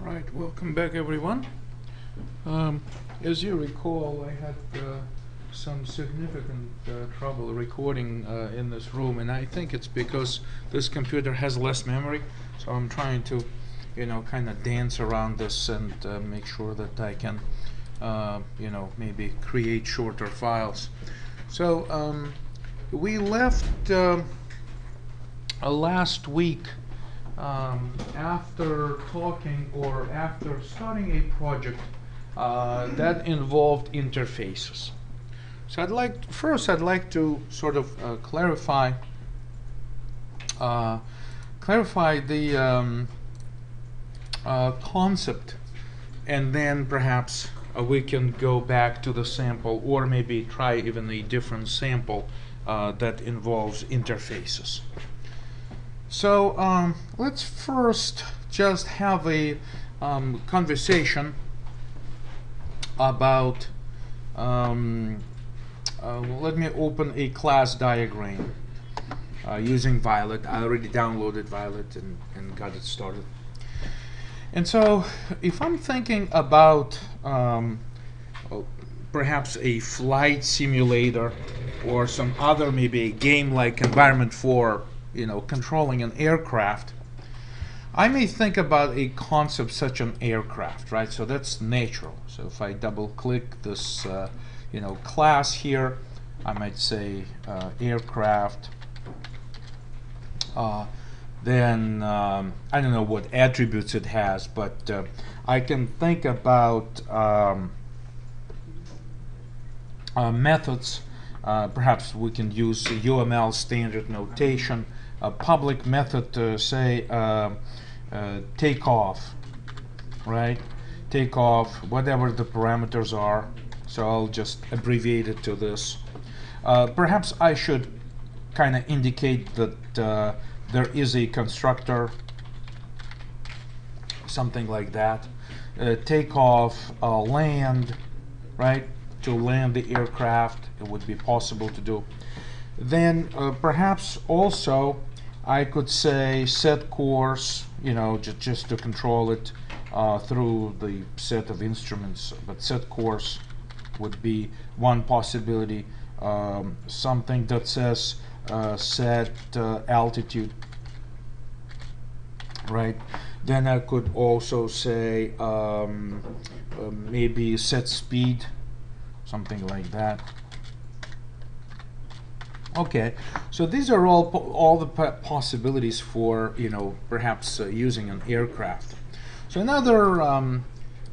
All right, welcome back, everyone. Um, as you recall, I had uh, some significant uh, trouble recording uh, in this room, and I think it's because this computer has less memory. So I'm trying to, you know, kind of dance around this and uh, make sure that I can, uh, you know, maybe create shorter files. So um, we left um, uh, last week um, after talking or after starting a project uh, that involved interfaces. So I'd like first I'd like to sort of uh, clarify uh, clarify the um, uh, concept, and then perhaps uh, we can go back to the sample or maybe try even a different sample uh, that involves interfaces. So um, let's first just have a um, conversation about. Um, uh, let me open a class diagram uh, using Violet. I already downloaded Violet and, and got it started. And so, if I'm thinking about um, perhaps a flight simulator or some other maybe a game-like environment for you know controlling an aircraft I may think about a concept such an aircraft right? So that's natural. So if I double click this uh, you know class here I might say uh, aircraft uh, then um, I don't know what attributes it has but uh, I can think about um, uh, methods uh, perhaps we can use UML standard notation. A public method to say uh, uh, take off right? Take off whatever the parameters are. So I'll just abbreviate it to this. Uh, perhaps I should kind of indicate that uh, there is a constructor something like that. Take off land right to land the aircraft it would be possible to do then uh, perhaps also I could say set course, you know, ju just to control it uh, through the set of instruments. But set course would be one possibility. Um, something that says uh, set uh, altitude, right? Then I could also say um, uh, maybe set speed, something like that. Okay, so these are all all the possibilities for you know perhaps uh, using an aircraft. So another um,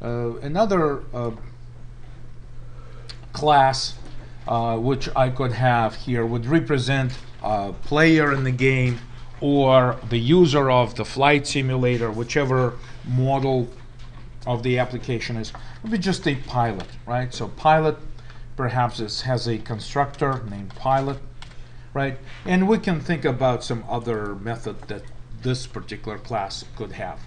uh, another uh, class uh, which I could have here would represent a player in the game or the user of the flight simulator, whichever model of the application is. Would be just a pilot, right? So pilot perhaps it has a constructor named pilot right? And we can think about some other method that this particular class could have.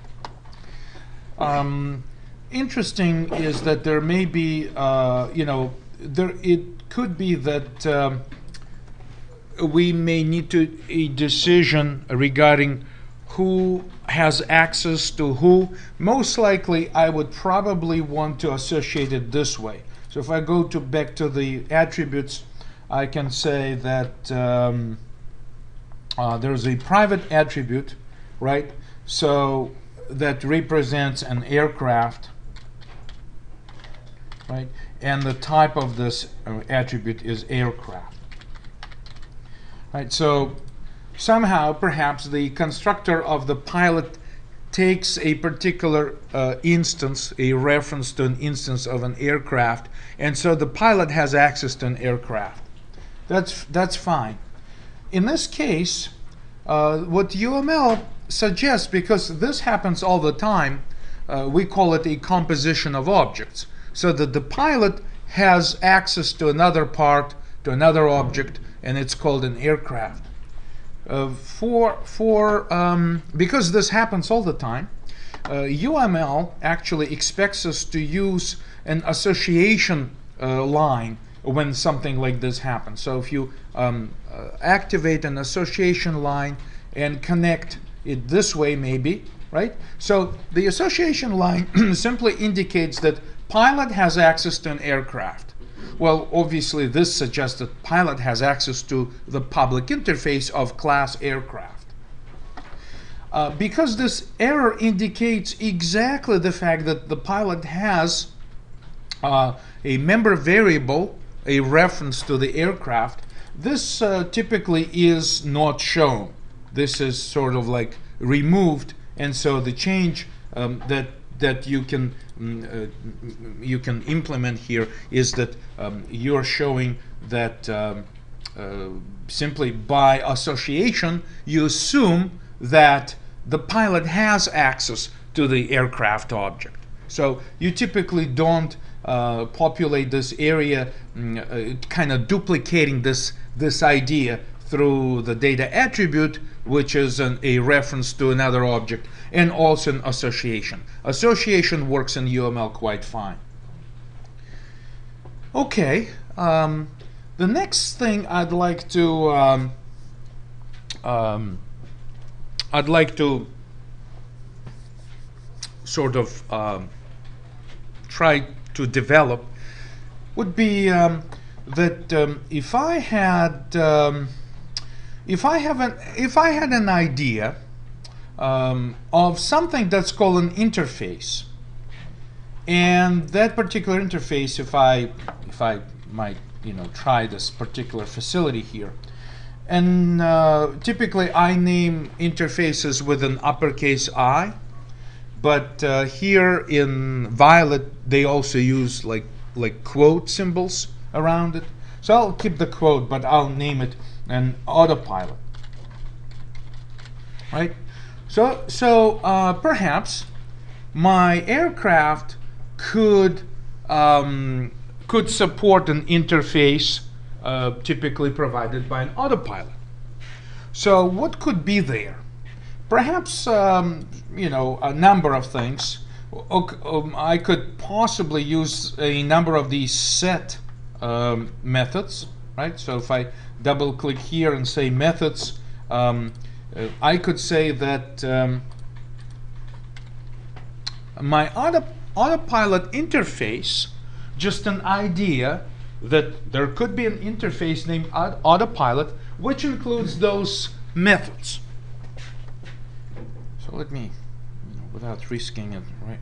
Um, interesting is that there may be, uh, you know, there it could be that um, we may need to a decision regarding who has access to who. Most likely, I would probably want to associate it this way. So if I go to back to the attributes I can say that um, uh, there's a private attribute, right? So that represents an aircraft, right? And the type of this uh, attribute is aircraft. Right, so somehow perhaps the constructor of the pilot takes a particular uh, instance, a reference to an instance of an aircraft, and so the pilot has access to an aircraft. That's, that's fine. In this case, uh, what UML suggests, because this happens all the time, uh, we call it a composition of objects. So that the pilot has access to another part, to another object, and it's called an aircraft. Uh, for for um, because this happens all the time, UML uh, actually expects us to use an association uh, line when something like this happens. So if you um, activate an association line and connect it this way maybe, right? So the association line simply indicates that pilot has access to an aircraft. Well, obviously this suggests that pilot has access to the public interface of class aircraft. Uh, because this error indicates exactly the fact that the pilot has uh, a member variable, a reference to the aircraft, this uh, typically is not shown. This is sort of like removed, and so the change um, that that you can mm, uh, you can implement here is that um, you're showing that um, uh, simply by association you assume that the pilot has access to the aircraft object. So you typically don't uh, populate this area, mm, uh, kind of duplicating this this idea through the data attribute, which is an, a reference to another object, and also an association. Association works in UML quite fine. Okay, um, the next thing I'd like to um, um, I'd like to sort of um, try to develop would be um, that um, if I had if I have an if I had an idea um, of something that's called an interface, and that particular interface, if I if I might you know try this particular facility here, and uh, typically I name interfaces with an uppercase I, but uh, here in Violet they also use like like quote symbols around it. So I'll keep the quote, but I'll name it an autopilot. Right? So, so uh, perhaps my aircraft could um, could support an interface uh, typically provided by an autopilot. So what could be there? Perhaps um, you know a number of things. Um, I could possibly use a number of these set um, methods, right? So if I double click here and say methods, um, uh, I could say that um, my auto autopilot interface, just an idea that there could be an interface named autopilot, which includes those methods. So let me, without risking it, right,